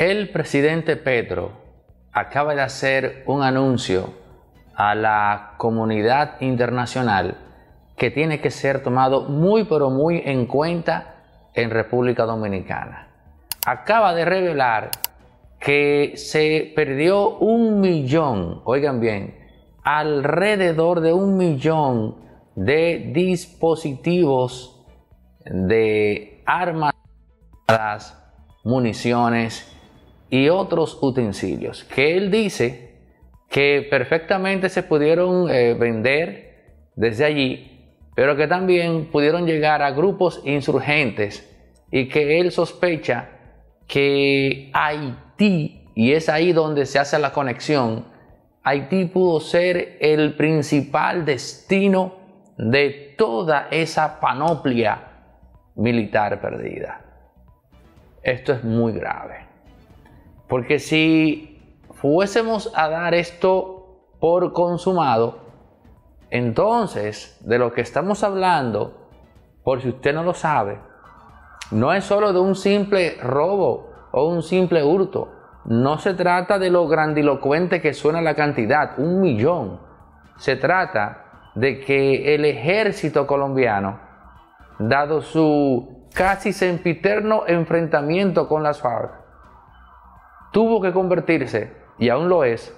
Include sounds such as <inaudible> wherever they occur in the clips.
El presidente Petro acaba de hacer un anuncio a la comunidad internacional que tiene que ser tomado muy pero muy en cuenta en República Dominicana. Acaba de revelar que se perdió un millón, oigan bien, alrededor de un millón de dispositivos de armas, municiones y otros utensilios que él dice que perfectamente se pudieron eh, vender desde allí, pero que también pudieron llegar a grupos insurgentes y que él sospecha que Haití, y es ahí donde se hace la conexión, Haití pudo ser el principal destino de toda esa panoplia militar perdida. Esto es muy grave. Porque si fuésemos a dar esto por consumado, entonces de lo que estamos hablando, por si usted no lo sabe, no es solo de un simple robo o un simple hurto. No se trata de lo grandilocuente que suena la cantidad, un millón. Se trata de que el ejército colombiano, dado su casi sempiterno enfrentamiento con las FARC, tuvo que convertirse, y aún lo es,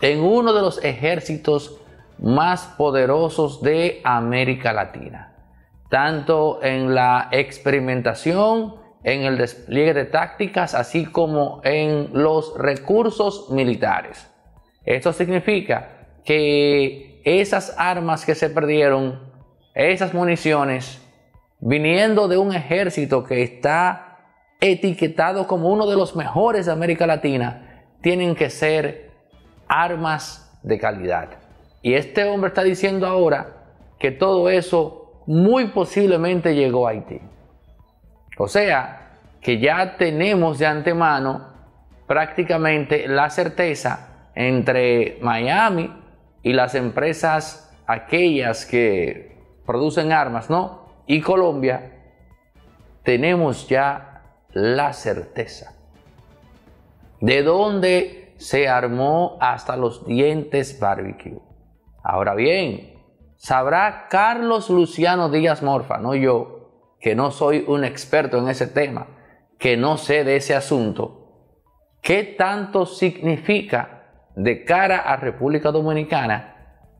en uno de los ejércitos más poderosos de América Latina, tanto en la experimentación, en el despliegue de tácticas, así como en los recursos militares. Esto significa que esas armas que se perdieron, esas municiones, viniendo de un ejército que está etiquetado como uno de los mejores de América Latina, tienen que ser armas de calidad. Y este hombre está diciendo ahora que todo eso muy posiblemente llegó a Haití. O sea, que ya tenemos de antemano prácticamente la certeza entre Miami y las empresas aquellas que producen armas, ¿no? Y Colombia, tenemos ya la certeza. De dónde se armó hasta los dientes barbecue. Ahora bien, sabrá Carlos Luciano Díaz Morfa, no yo, que no soy un experto en ese tema, que no sé de ese asunto, qué tanto significa de cara a República Dominicana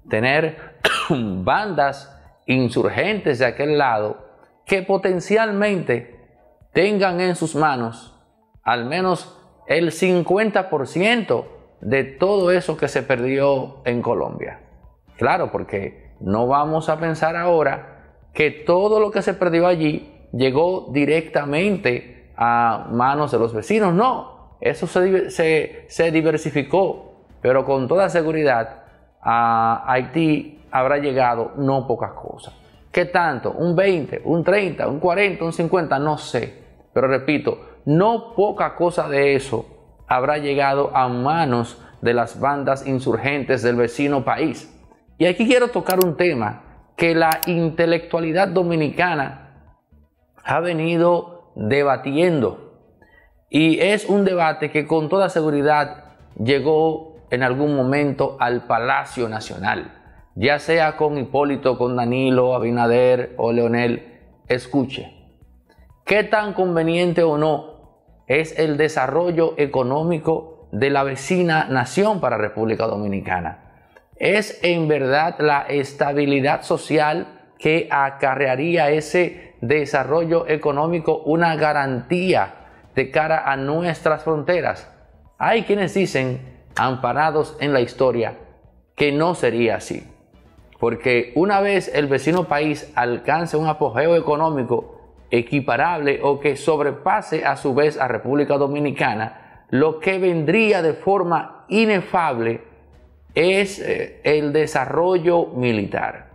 tener <coughs> bandas insurgentes de aquel lado que potencialmente tengan en sus manos al menos el 50% de todo eso que se perdió en Colombia. Claro, porque no vamos a pensar ahora que todo lo que se perdió allí llegó directamente a manos de los vecinos. No, eso se, se, diversificó, pero con toda seguridad a Haití habrá llegado no pocas cosas. ¿Qué tanto? ¿Un 20, un 30, un 40, un 50? No sé. Pero repito, no poca cosa de eso habrá llegado a manos de las bandas insurgentes del vecino país. Y aquí quiero tocar un tema que la intelectualidad dominicana ha venido debatiendo. Y es un debate que con toda seguridad llegó en algún momento al Palacio Nacional, ya sea con Hipólito, con Danilo, Abinader o Leonel. Escuche, qué tan conveniente o no es el desarrollo económico de la vecina nación para República Dominicana. Es en verdad la estabilidad social que acarrearía ese desarrollo económico una garantía de cara a nuestras fronteras. Hay quienes dicen, amparados en la historia, que no sería así. Porque una vez el vecino país alcance un apogeo económico equiparable o que sobrepase a su vez a República Dominicana, lo que vendría de forma inefable es eh, el desarrollo militar.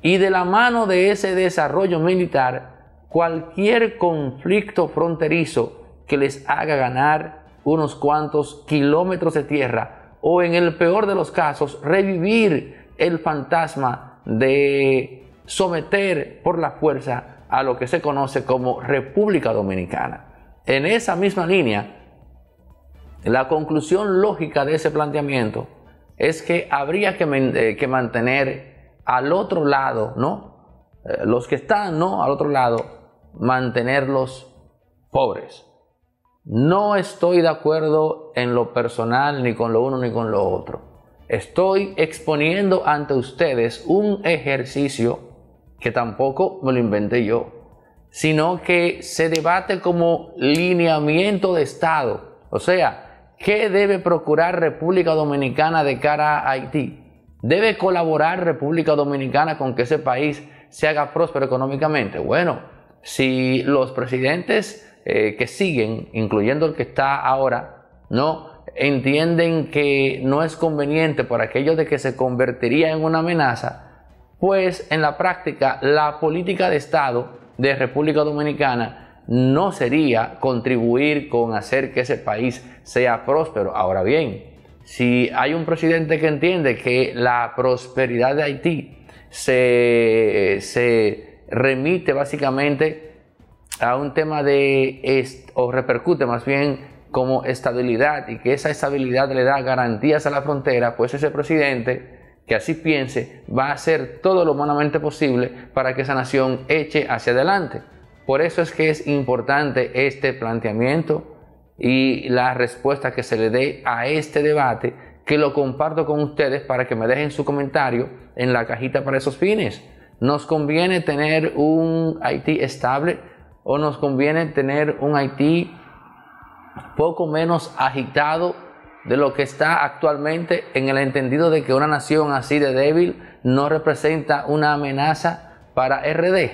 Y de la mano de ese desarrollo militar, cualquier conflicto fronterizo que les haga ganar unos cuantos kilómetros de tierra o en el peor de los casos revivir el fantasma de someter por la fuerza a lo que se conoce como República Dominicana. En esa misma línea la conclusión lógica de ese planteamiento es que habría que, eh, mantener al otro lado, ¿no? Eh, los que están, ¿no? Al otro lado, mantenerlos pobres. No estoy de acuerdo en lo personal ni con lo uno ni con lo otro. Estoy exponiendo ante ustedes un ejercicio que tampoco me lo inventé yo, sino que se debate como lineamiento de Estado. O sea, ¿qué debe procurar República Dominicana de cara a Haití? ¿Debe colaborar República Dominicana con que ese país se haga próspero económicamente? Bueno, si los presidentes eh, que siguen, incluyendo el que está ahora, no entienden que no es conveniente por aquello de que se convertiría en una amenaza, pues en la práctica la política de Estado de República Dominicana no sería contribuir con hacer que ese país sea próspero. Ahora bien, si hay un presidente que entiende que la prosperidad de Haití se, se remite básicamente a un tema de, o repercute más bien como estabilidad y que esa estabilidad le da garantías a la frontera, pues ese presidente que así piense va a hacer todo lo humanamente posible para que esa nación eche hacia adelante. Por eso es que es importante este planteamiento y la respuesta que se le dé a este debate, que lo comparto con ustedes para que me dejen su comentario en la cajita para esos fines. ¿Nos conviene tener un Haití estable? o nos conviene tener un Haití poco menos agitado de lo que está actualmente en el entendido de que una nación así de débil no representa una amenaza para RD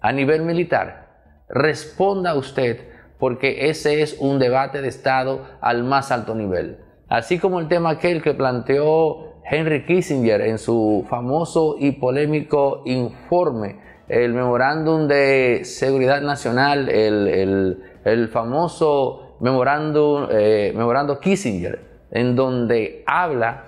a nivel militar? Responda usted porque ese es un debate de Estado al más alto nivel. Así como el tema aquel que planteó Henry Kissinger en su famoso y polémico informe el memorándum de seguridad nacional, el, famoso memorándum, eh, Kissinger, en donde habla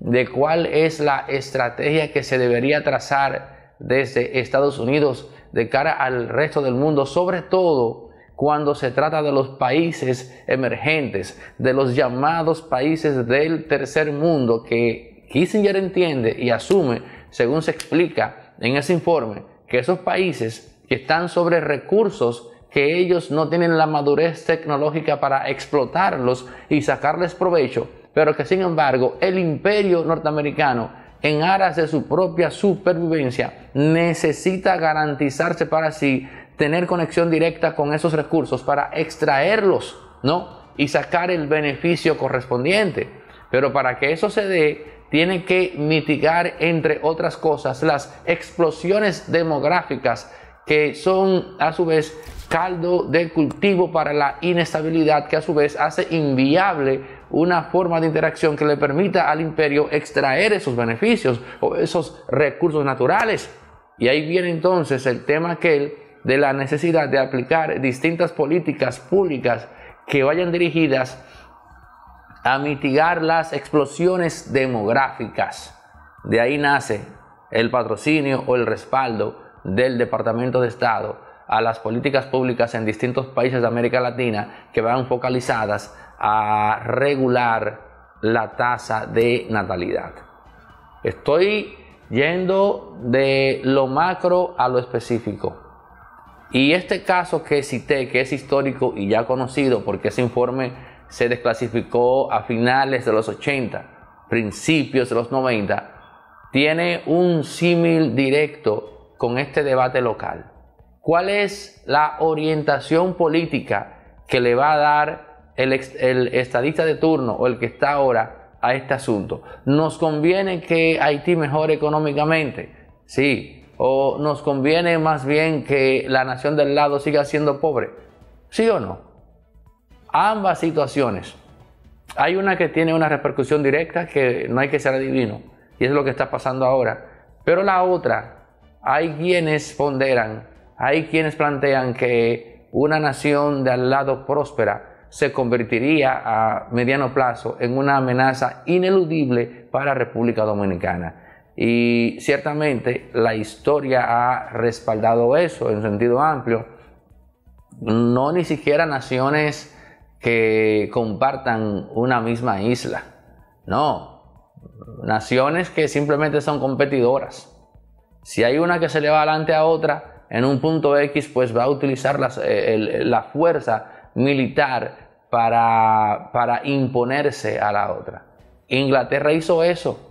de cuál es la estrategia que se debería trazar desde Estados Unidos de cara al resto del mundo, sobre todo cuando se trata de los países emergentes, de los llamados países del tercer mundo, que Kissinger entiende y asume, según se explica en ese informe, que esos países que están sobre recursos que ellos no tienen la madurez tecnológica para explotarlos y sacarles provecho, pero que sin embargo el imperio norteamericano en aras de su propia supervivencia necesita garantizarse para sí tener conexión directa con esos recursos para extraerlos, ¿no? Y sacar el beneficio correspondiente. Pero para que eso se dé, tiene que mitigar, entre otras cosas, las explosiones demográficas que son a su vez caldo de cultivo para la inestabilidad que a su vez hace inviable una forma de interacción que le permita al imperio extraer esos beneficios o esos recursos naturales. Y ahí viene entonces el tema aquel de la necesidad de aplicar distintas políticas públicas que vayan dirigidas a mitigar las explosiones demográficas. De ahí nace el patrocinio o el respaldo del Departamento de Estado a las políticas públicas en distintos países de América Latina que van focalizadas a regular la tasa de natalidad. Estoy yendo de lo macro a lo específico. Y este caso que cité, que es histórico y ya conocido porque ese informe se desclasificó a finales de los 80, principios de los 90, tiene un símil directo con este debate local. ¿Cuál es la orientación política que le va a dar el, estadista de turno o el que está ahora a este asunto? ¿Nos conviene que Haití mejore económicamente? Sí. ¿O nos conviene más bien que la nación del lado siga siendo pobre? ¿Sí o no? ambas situaciones. Hay una que tiene una repercusión directa que no hay que ser adivino, y es lo que está pasando ahora. Pero la otra, hay quienes ponderan, hay quienes plantean que una nación de al lado próspera se convertiría a mediano plazo en una amenaza ineludible para República Dominicana. Y ciertamente la historia ha respaldado eso en sentido amplio. No ni siquiera naciones que compartan una misma isla. No, naciones que simplemente son competidoras. Si hay una que se le va adelante a otra en un punto X, pues va a utilizar eh, la fuerza militar para, para imponerse a la otra. Inglaterra hizo eso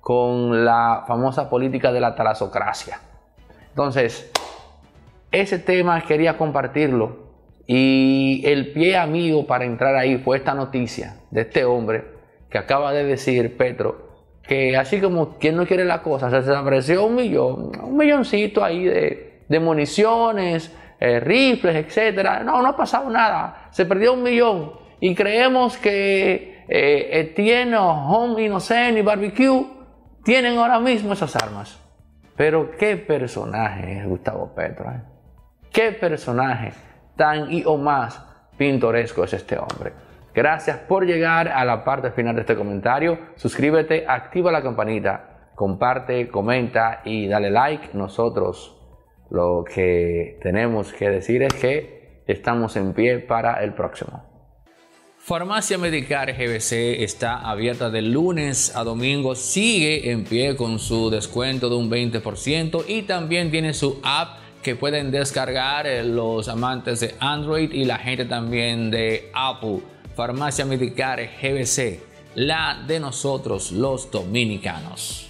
con la famosa política de la talasocracia. Entonces, ese tema quería compartirlo y el pie amigo para entrar ahí fue esta noticia de este hombre que acaba de decir, Petro, que así como quien no quiere la cosa, se desapareció un millón, un milloncito ahí de, municiones, eh, rifles, etcétera. No, no ha pasado nada, se perdió un millón y creemos que eh, Etienne, Home Innocent y Barbecue tienen ahora mismo esas armas. Pero qué personaje es Gustavo Petro. Eh. Qué personaje tan y o más pintoresco es este hombre. Gracias por llegar a la parte final de este comentario. Suscríbete, activa la campanita, comparte, comenta y dale like. Nosotros lo que tenemos que decir es que estamos en pie para el próximo. Farmacia Medicar GBC está abierta de lunes a domingo, sigue en pie con su descuento de un 20% y también tiene su app que pueden descargar eh, los amantes de Android y la gente también de Apple. Farmacia Medicar GBC, la de nosotros los dominicanos.